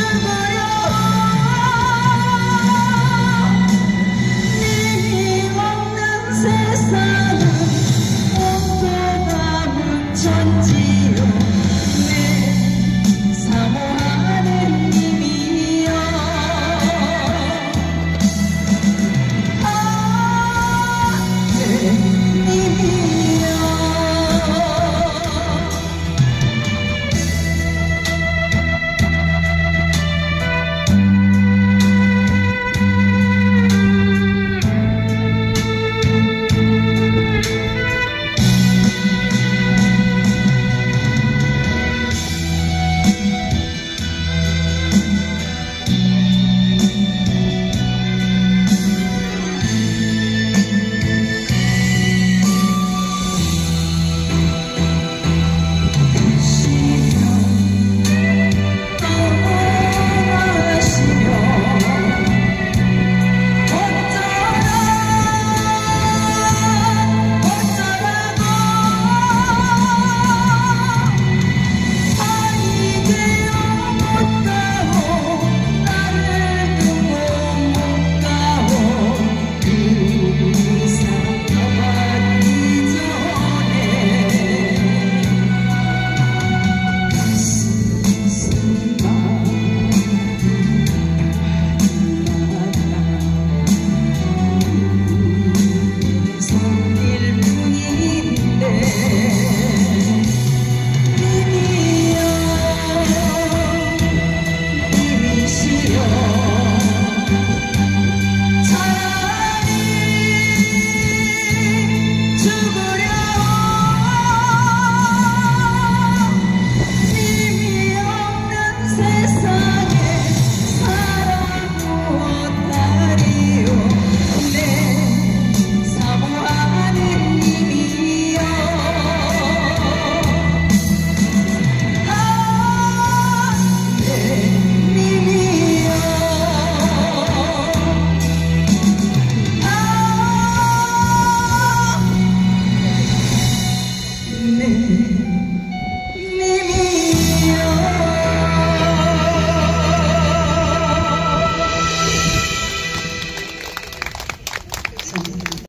Bye-bye.